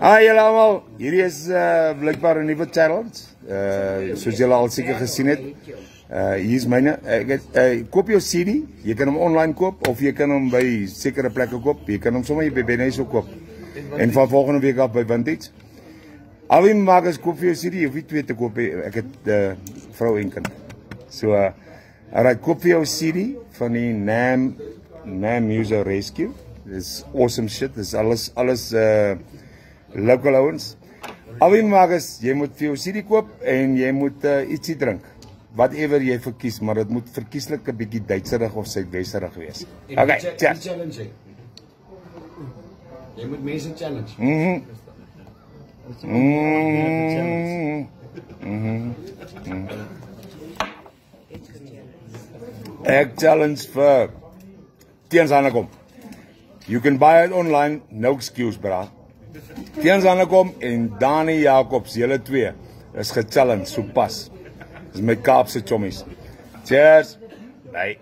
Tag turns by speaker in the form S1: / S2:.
S1: Hi julle almal. Hierdie is uh blykbaar 'n nuwe challenge. Uh soos julle al seker gesien het. Uh hier's myne. Ek het uh, koop jou CD. Jy kan hom online koop of jy kan hom by sekere plekke koop. Jy kan hom sommer by Beneso koop. En van volgende week af by Vintage. Al wie maak as koop vir jou CD, hoef jy twee te koop. Ek het uh, vrou en kind. So uh alright, koop vir jou CD van die Nam Nam User Rescue. Dis awesome shit. Dis alles alles uh local ouens. Alwen maak is jy moet vir jou CD koop en jy moet uh, ietsie drink. Whatever jy verkies, maar dit moet verkieslik 'n bietjie Duitserig of suidwesterig wees. Okay, cheers.
S2: challenge. Jy moet mense challenge.
S1: Mhm. Mhm. Mhm. Ek challenge vir teens aan kom. You can buy it online, no excuse, bra. Teens aan kom en Dani Jacobs, julle twee is ge-challenge so pas. Dis my Kaapse chommies. Cheers. Bye.